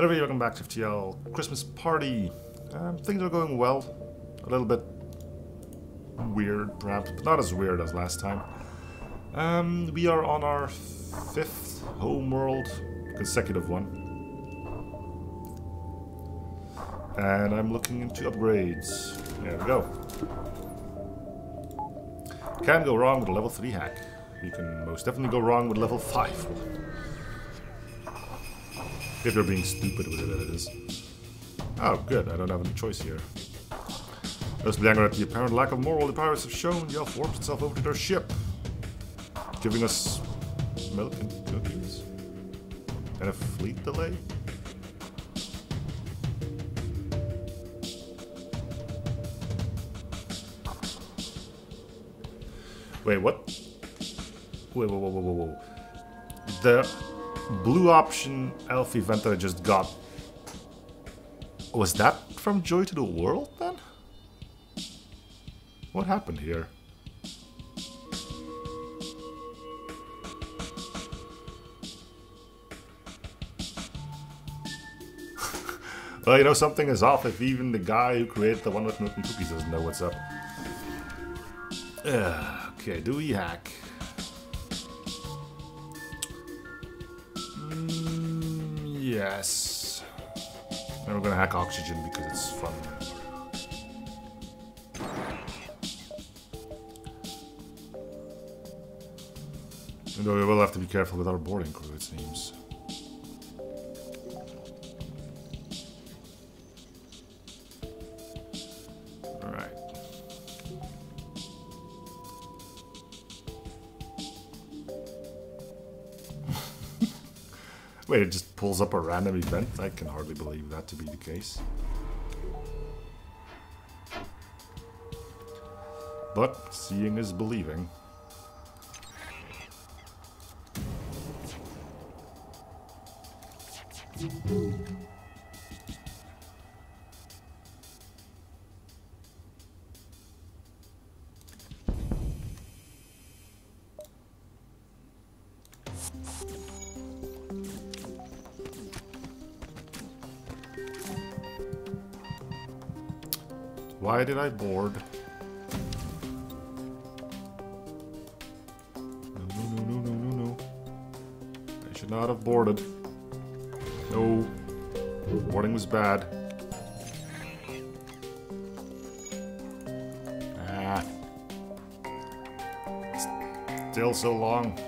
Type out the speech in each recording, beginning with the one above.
Hello everybody, welcome back to FTL Christmas Party. Um, things are going well. A little bit weird, perhaps, but not as weird as last time. Um, we are on our fifth homeworld, consecutive one. And I'm looking into upgrades. There we go. Can go wrong with a level 3 hack. You can most definitely go wrong with level 5 if you're being stupid with it, that is. Oh, good. I don't have any choice here. Mostly angry at the apparent lack of moral the pirates have shown, the elf warps itself over to their ship, giving us milk and cookies. And a fleet delay? Wait, what? Wait, whoa, whoa, whoa, whoa, whoa. The blue option elf event that I just got. Was that from Joy to the World then? What happened here? well, you know, something is off if even the guy who created the one with and cookies doesn't know what's up. Uh, okay, do we hack? Yes. And we're gonna hack oxygen because it's fun. Though we will have to be careful with our boarding crew, it seems. Pulls up a random event? I can hardly believe that to be the case. But seeing is believing. Why did I board? No, no, no, no, no, no. I should not have boarded. No. Boarding was bad. Ah. Still so long.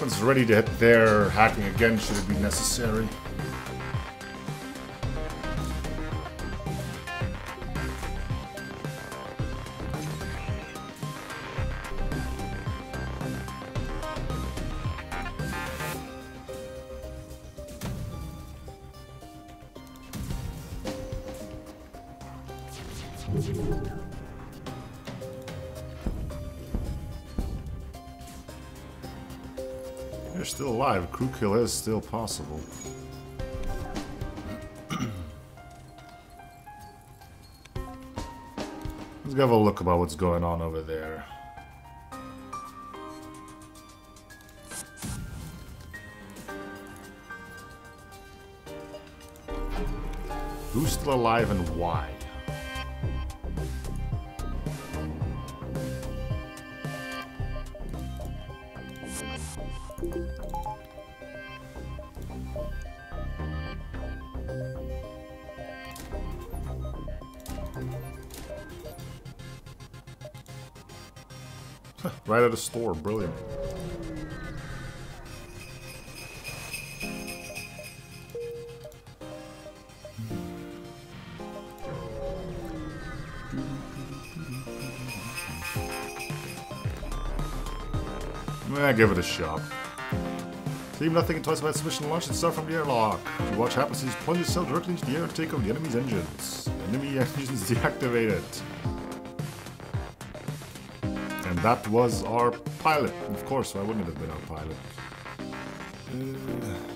Weapons ready to hit there, hacking again should it be necessary. Crew kill is still possible. Let's have a look about what's going on over there. Who's still alive and why? at a store. Brilliant. Eh, give it a shot. Team, nothing enticed about submission launch itself from the airlock. If you watch happens, you plunge yourself directly into the air and take over the enemy's engines. Enemy engines deactivated. That was our pilot. Of course, why wouldn't it have been our pilot? Uh,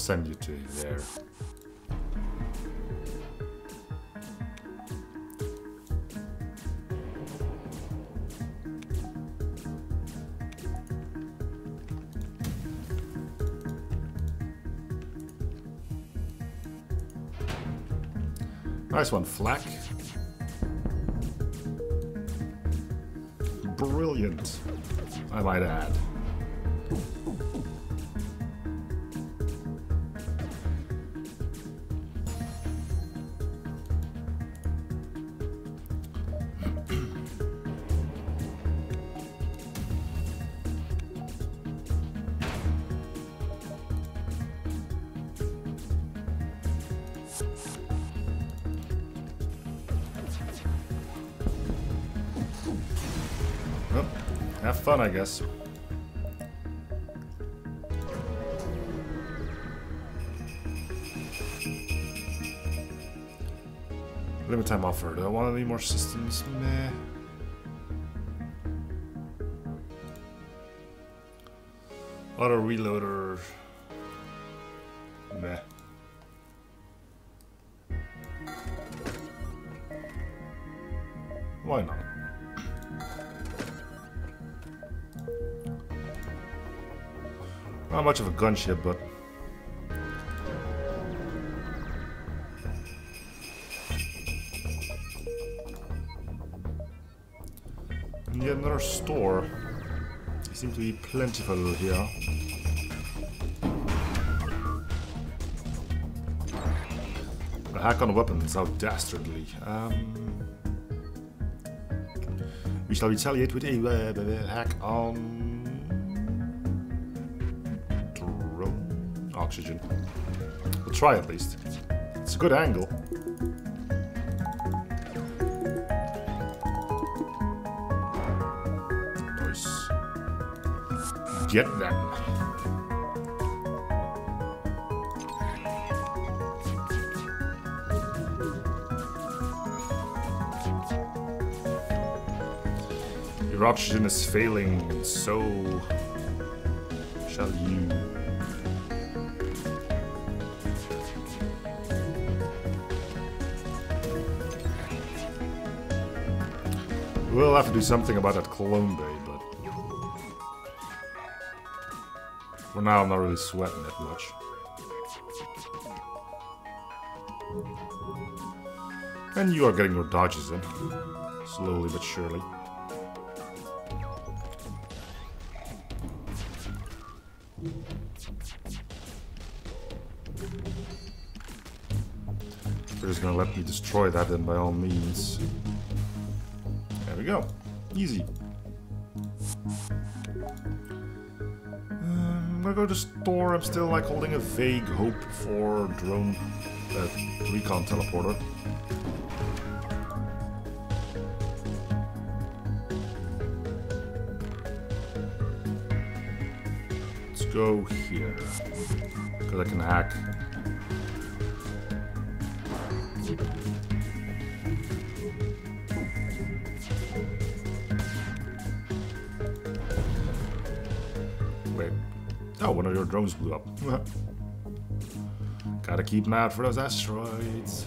send you to there. Nice one, Flak. Brilliant, I might add. I guess. Limit time offer. Do I want any more systems? Meh. Auto reloader. Gunship, but and yet another store. They seem to be plentiful here. The hack on weapons, how dastardly. Um, we shall retaliate with a uh, hack on oxygen. We'll try at least. It's a good angle. Nice. Get them. Your oxygen is failing, so shall you. We'll have to do something about that clone bay, but for now I'm not really sweating it much. And you are getting your dodges in, slowly but surely. If you're just gonna let me destroy that, then by all means. Go. Easy. Um, I'm gonna go to store. I'm still like holding a vague hope for drone uh, recon teleporter. Let's go here. Because I can hack. Drones blew up. Gotta keep an eye out for those asteroids.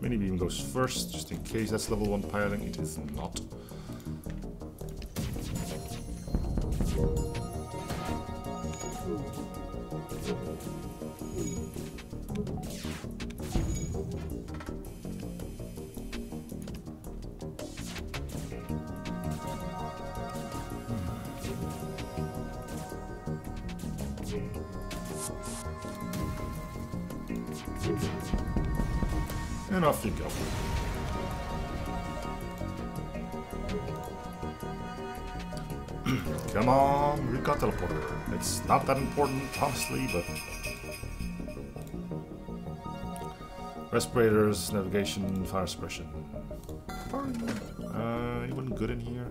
Mini beam goes first, just in case that's level 1 piling. It is not. Come on, we've got teleporter. It's not that important, honestly, but... Respirators, navigation, fire suppression. Fine. Uh, anyone good in here?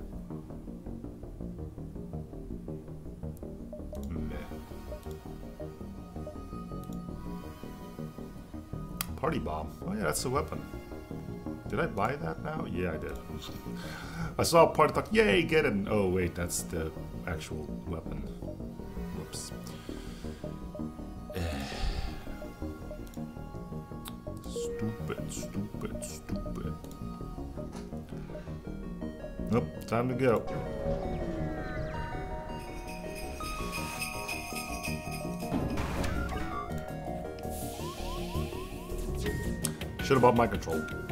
That's a weapon. Did I buy that now? Yeah, I did. I saw a party thought, yay, get it. Oh wait, that's the actual weapon. Whoops. stupid, stupid, stupid. Nope, time to go. Should have bought mind control.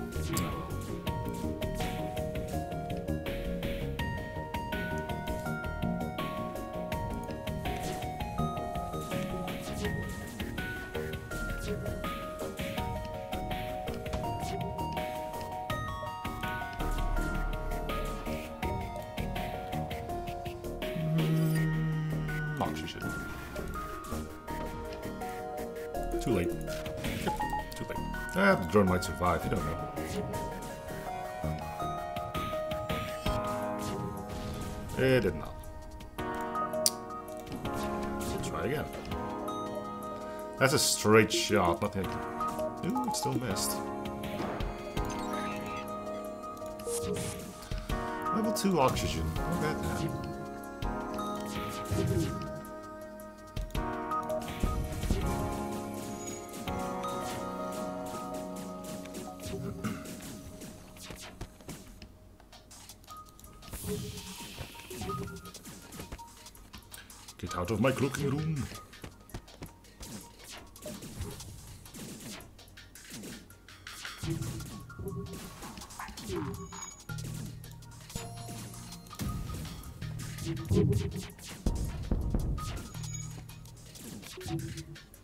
Drone might survive, you don't know. It did not. Let's try again. That's a straight shot, nothing. Ooh, it still missed. Level 2 oxygen. Not bad then. Get out of my cloaking room.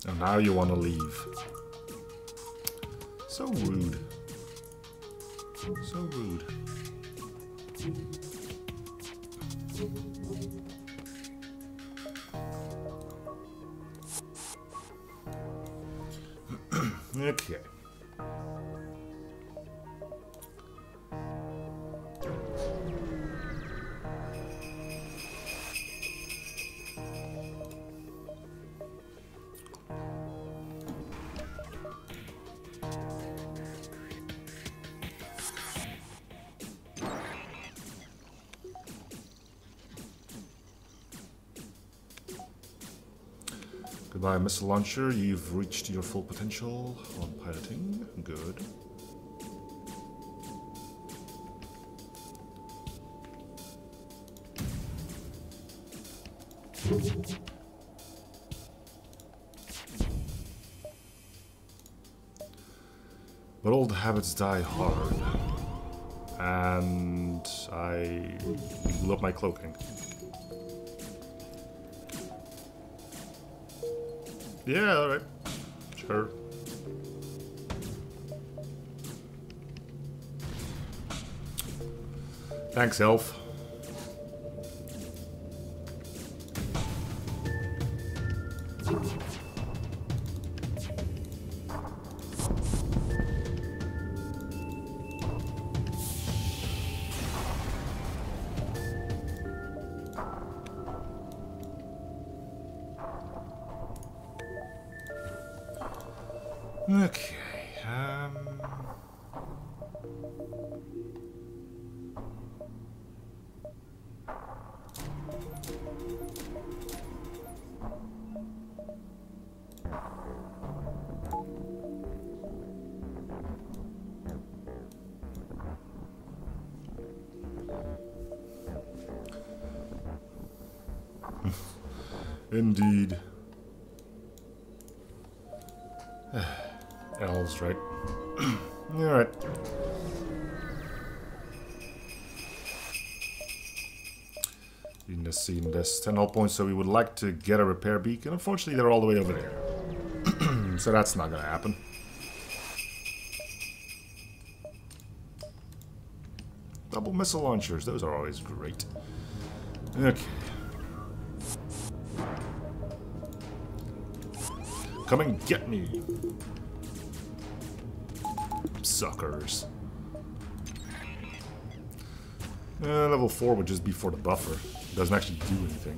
And now you want to leave. Goodbye, missile launcher. You've reached your full potential on piloting. Good. But old habits die hard. And I blew up my cloaking. Yeah, alright. Sure. Thanks, Elf. Indeed. Elves, right? Alright. You has seen this. 10 hull points, so we would like to get a repair beacon. Unfortunately, they're all the way over there. so that's not gonna happen. Double missile launchers, those are always great. Okay. Come and get me. Suckers. Uh, level 4 would just be for the buffer. It doesn't actually do anything.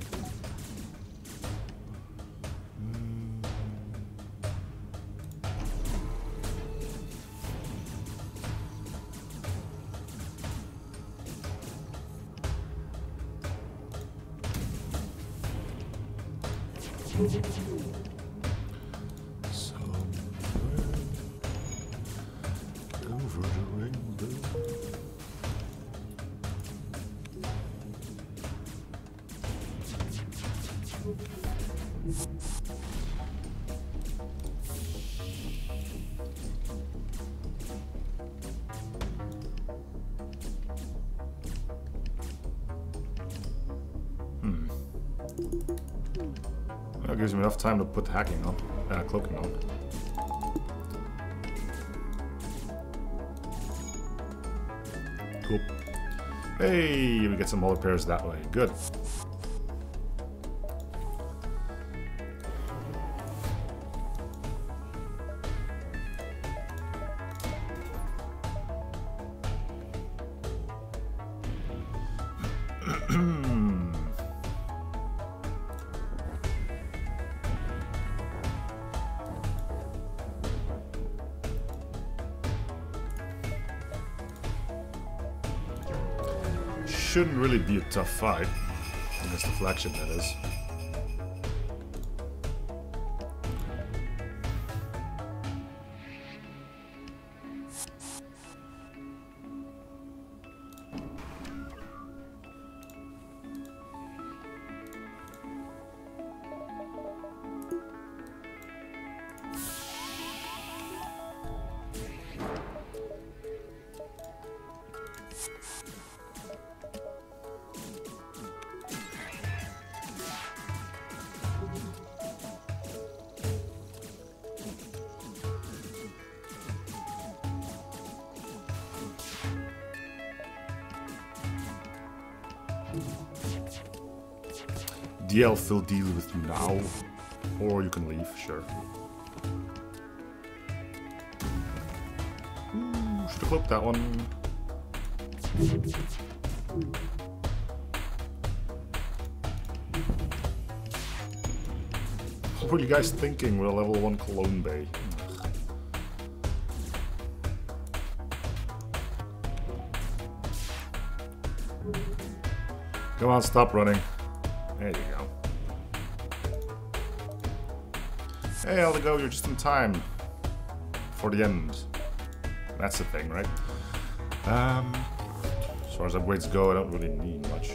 Time to put the hacking on, uh, cloaking on. Cool. Hey, we get some more pairs that way. Good. Really be a tough fight. Against the flagship, that is. DL will still deal with you now. Or you can leave, sure. Ooh, should have clipped that one. What were you guys thinking with a level 1 Clone Bay? Come on, stop running. There you go. Hey, Eldigo, you're just in time. For the end. That's the thing, right? Um, as far as upgrades go, I don't really need much.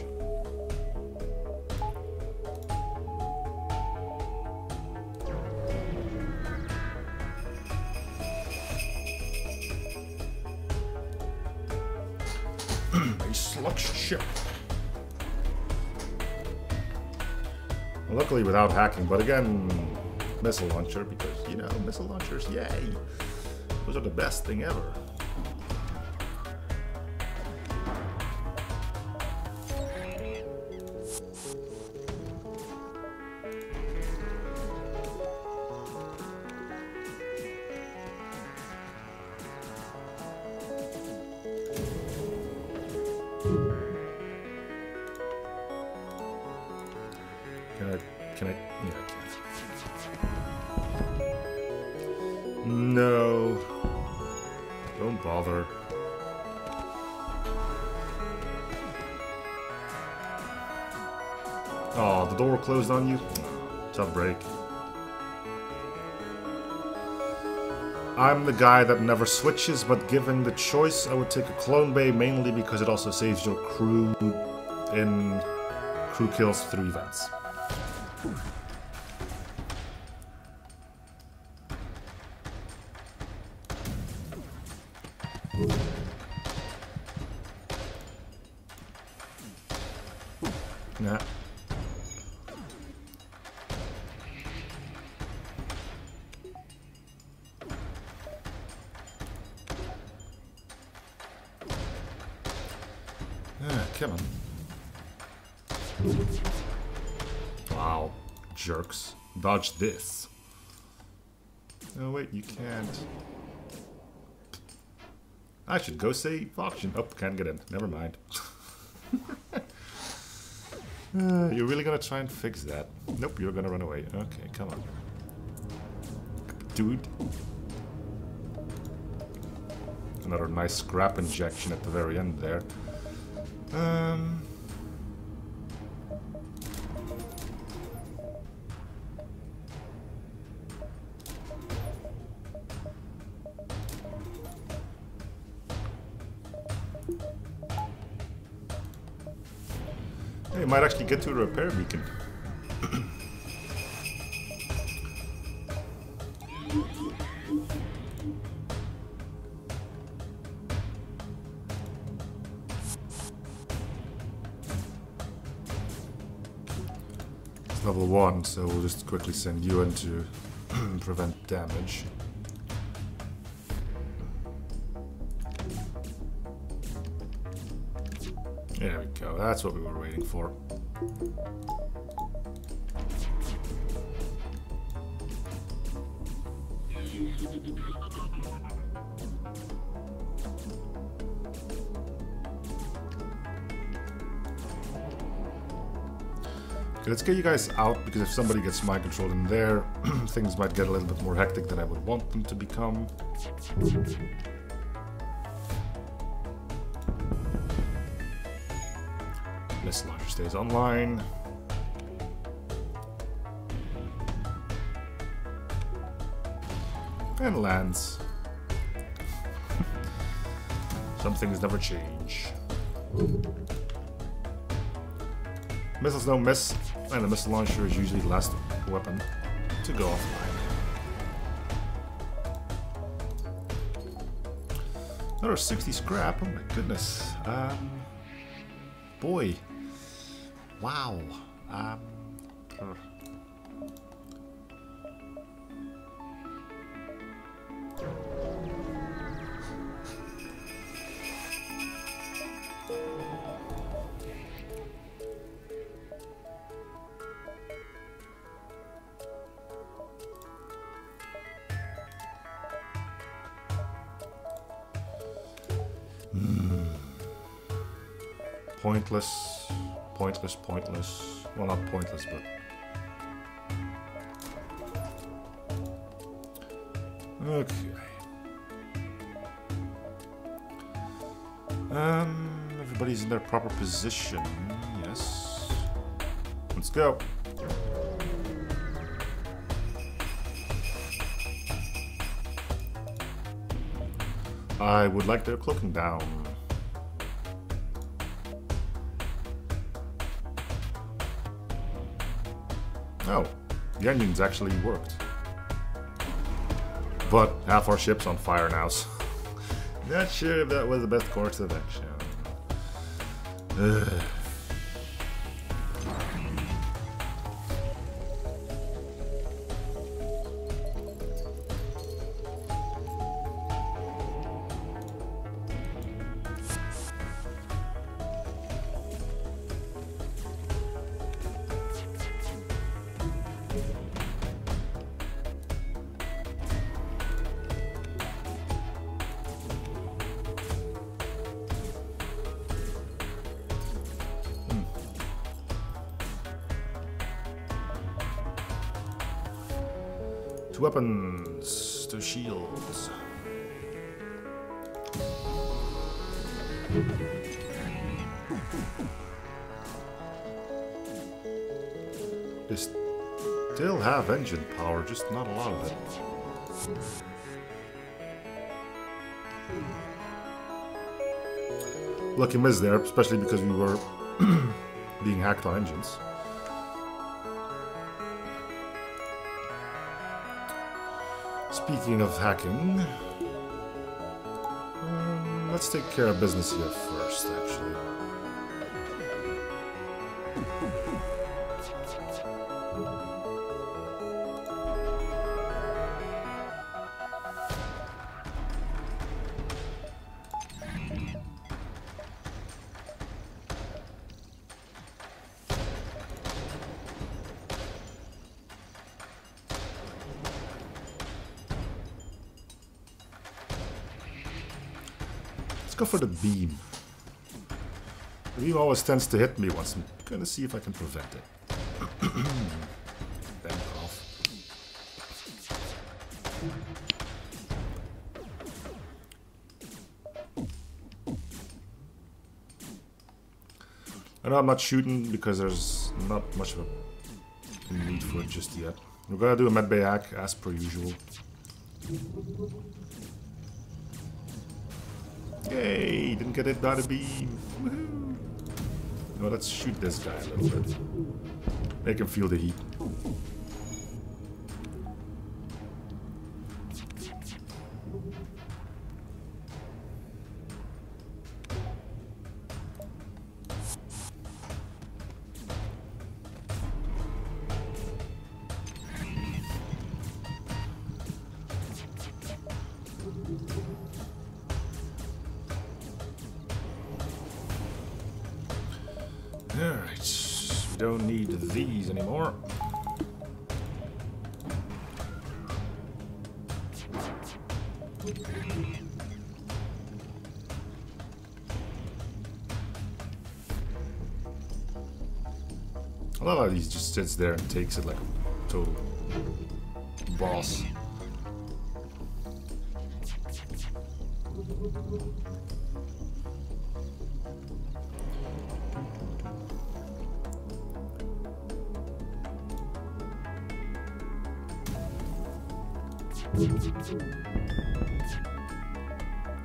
Without hacking, but again, missile launcher, because, you know, missile launchers, yay! Those are the best thing ever. Oh, the door closed on you? Tough break. I'm the guy that never switches, but given the choice, I would take a clone bay mainly because it also saves your crew in crew kills through events. This. Oh wait, you can't. I should go save auction. Oh, can't get in. Never mind. uh, you're really gonna try and fix that? Nope, you're gonna run away. Okay, come on. Dude. Another nice scrap injection at the very end there. Um... You might actually get to a repair beacon. Level 1, so we'll just quickly send you in to prevent damage. That's what we were waiting for. Okay, let's get you guys out, because if somebody gets mind control in there, things might get a little bit more hectic than I would want them to become. This launcher stays online. And lands. Some things never change. Missiles don't miss, and the missile launcher is usually the last weapon to go offline. Another 60 scrap, oh my goodness. Um, boy. Wow. Um, uh. Pointless, pointless, pointless. Well, not pointless, but... Okay. Um, everybody's in their proper position. Yes. Let's go. I would like their cloaking down. Engines actually worked. But half our ship's on fire now, so not sure if that was the best course of action. Ugh. Weapons, to shields. They still have engine power, just not a lot of it. Lucky miss there, especially because we were being hacked on engines. Speaking of hacking, um, let's take care of business here first, actually. For the beam. The beam always tends to hit me once. I'm gonna see if I can prevent it. Off. I know I'm not shooting because there's not much of a need for it just yet. We're gonna do a medbay hack as per usual. Yay! Didn't get hit by the beam. No, let's shoot this guy a little bit. Make him feel the heat. There and takes it like a total boss.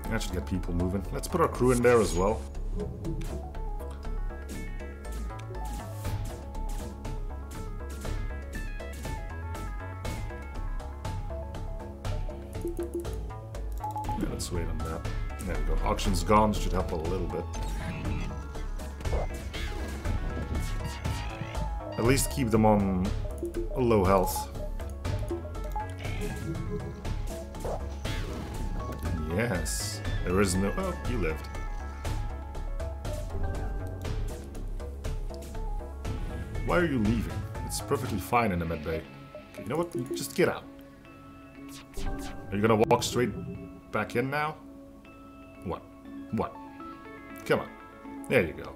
That should get people moving. Let's put our crew in there as well. Gone, should help a little bit. At least keep them on low health. Yes. There is no... Oh, you lived. Why are you leaving? It's perfectly fine in the med bay. Okay, you know what? Just get out. Are you gonna walk straight back in now? What? What? Come on. There you go.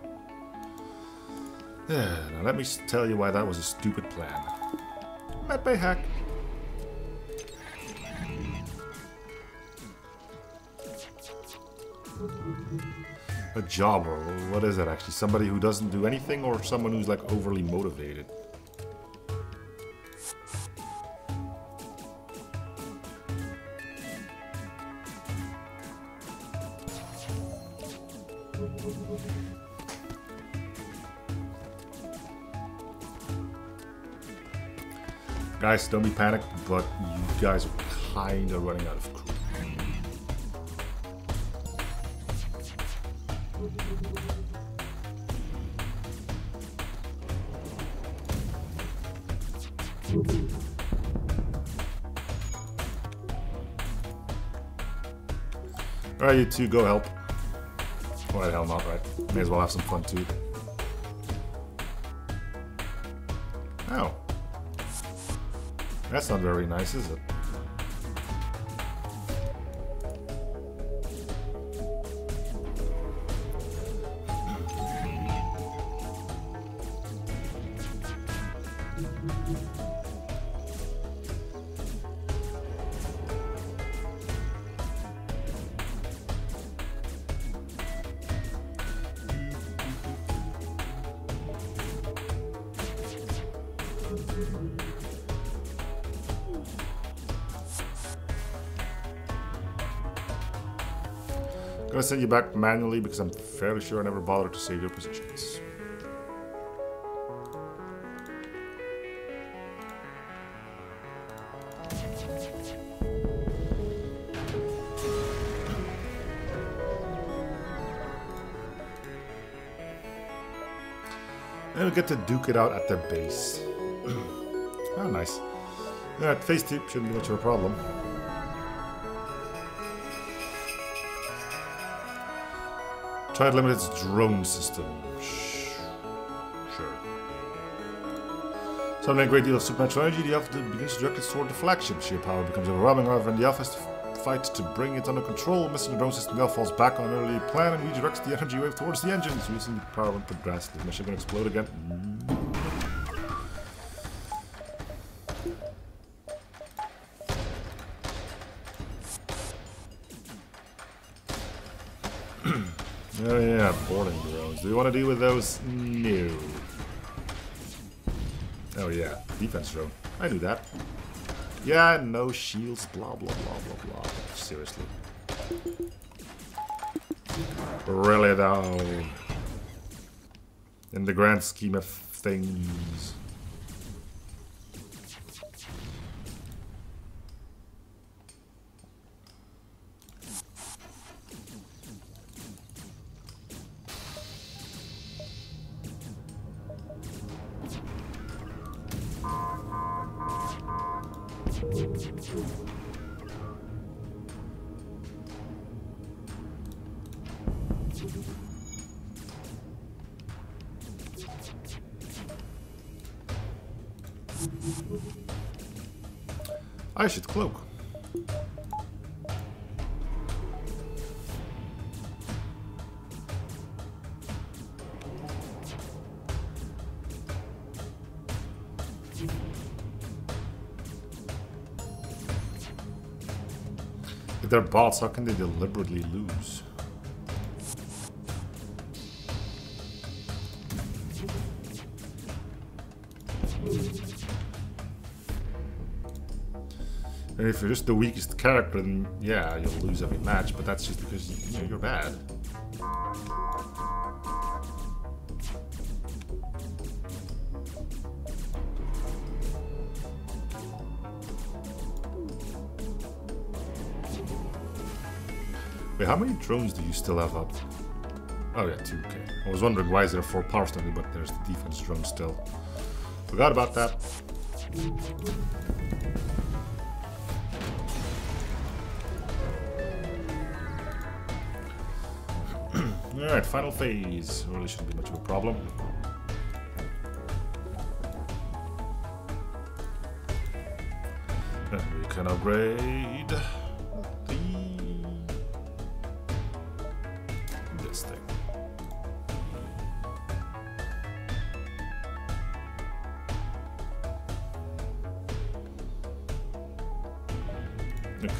now let me tell you why that was a stupid plan. Medbay hack. A jobber, what is that actually? Somebody who doesn't do anything or someone who's like overly motivated? Guys, don't be panicked, but you guys are kinda running out of crew. Alright, you two, go help. The hell not, right? May as well have some fun too. That's not very nice, is it? Gonna send you back manually because I'm fairly sure I never bothered to save your positions. And we get to duke it out at their base. oh, nice. Yeah, phase two shouldn't be much of a problem. Try to limit its drone system. Sure. Suddenly a great deal of supernatural energy, the Alpha begins to direct its toward the flagship. Sheer power becomes overwhelming, however, and the Alpha has to fight to bring it under control. Missing the drone system now falls back on early plan and redirects the energy wave towards the engines, using the power when progressed. The mission gonna explode again. Mm-hmm. Oh yeah, boarding drones. Do we want to deal with those? No. Oh yeah, defense drone. I knew that. Yeah, no shields, blah blah blah blah blah. Seriously. Really though. In the grand scheme of things. If they're bots, how can they deliberately lose? And if you're just the weakest character, then yeah, you'll lose every match, but that's just because you know, you're bad. How many drones do you still have up? Oh yeah, two, okay. I was wondering why is there four power standing, but there's the defense drone still. Forgot about that. Alright, final phase. Really shouldn't be much of a problem. And we can upgrade this thing.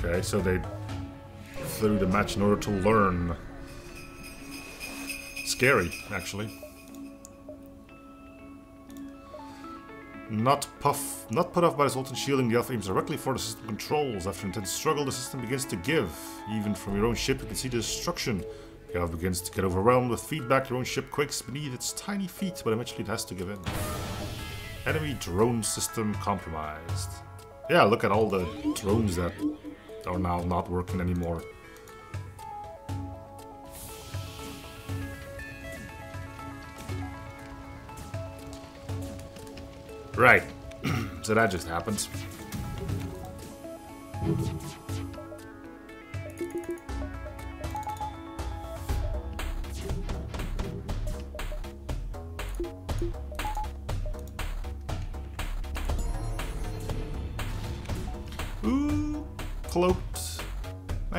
Okay, so they threw the match in order to learn scary, actually. Not puff, not put off by the Zoltan shielding, the Alpha aims directly for the system controls. After intense struggle, the system begins to give. Even from your own ship, you can see the destruction. The begins to get overwhelmed with feedback. Your own ship quakes beneath its tiny feet, but eventually it has to give in. Enemy drone system compromised. Yeah, look at all the drones that are now not working anymore. Right. so that just happens.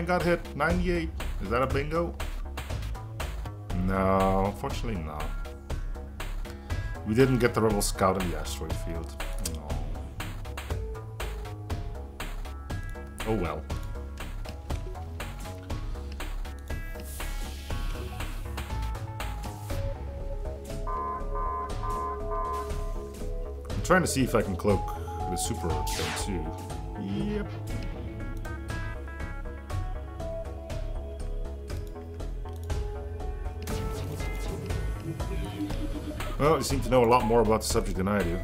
Got hit. 98. Is that a bingo? No, unfortunately not. We didn't get the Rebel Scout in the asteroid field. No. Oh well. I'm trying to see if I can cloak the super thing too. Yep. Well, you seem to know a lot more about the subject than I do.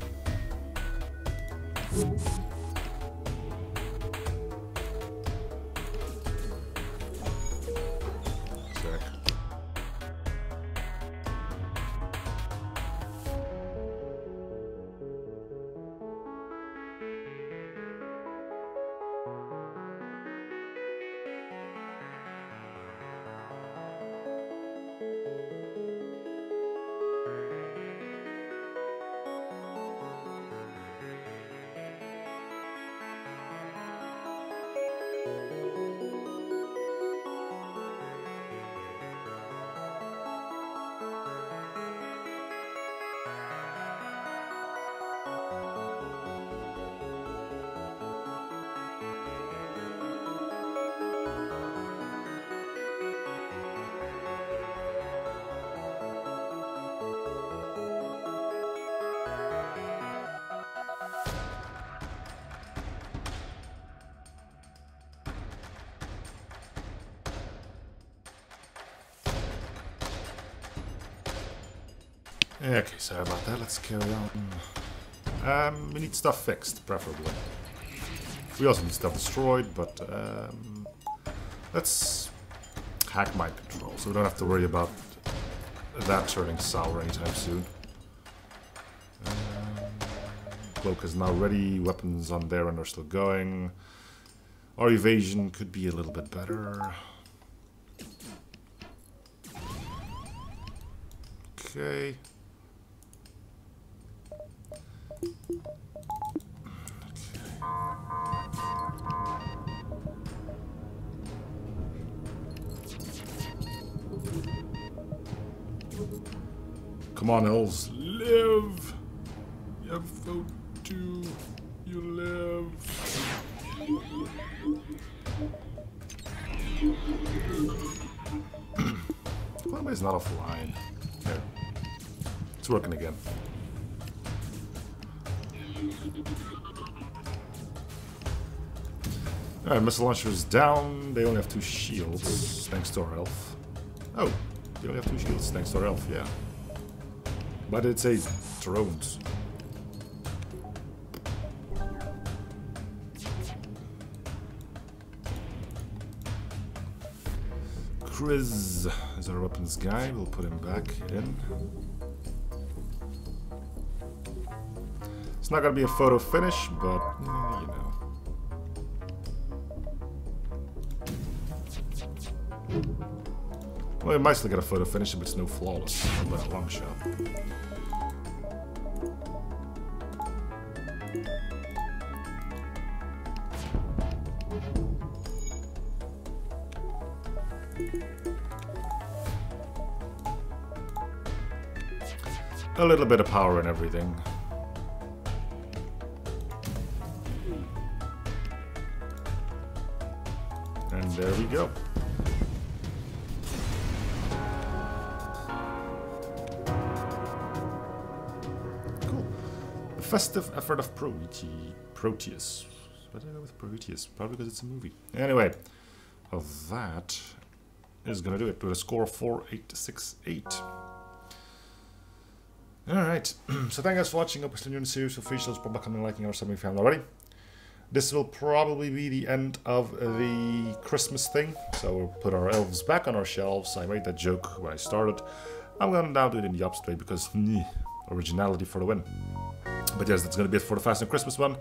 Okay, sorry about that. Let's carry on. Um, we need stuff fixed, preferably. We also need stuff destroyed, but um, let's hack mind control, so we don't have to worry about that turning sour anytime soon. Um, cloak is now ready, weapons on there and are still going. Our evasion could be a little bit better. Okay. Come on, elves. Live! You have vote to. You live. I not offline? It's working again. Alright, missile launcher is down. They only have two shields, thanks to our elf. Oh, they only have two shields, thanks to our elf, yeah. Did it say drones? Chris is our weapons guy. We'll put him back in. It's not gonna be a photo finish, but eh, you know. Well, it might still get a photo finish, but it's no flawless by a long shot. A little bit of power and everything. And there we go. Cool. The festive effort of Prote Proteus. Why did I go with Proteus? Probably because it's a movie. Anyway, well, that is going to do it with a score of 4868. Alright, so thank you guys for watching. Hope you're the series. To probably coming, liking, or something if you haven't already. This will probably be the end of the Christmas thing. So we'll put our elves back on our shelves. I made that joke when I started. I'm going to now do it in the opposite way because meh, originality for the win. But yes, that's going to be it for the Faster than Christmas one.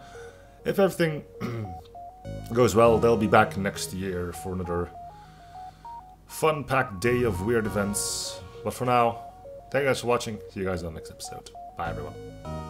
If everything goes well, they'll be back next year for another fun-packed day of weird events. But for now, thank you guys for watching. See you guys on the next episode. Bye, everyone.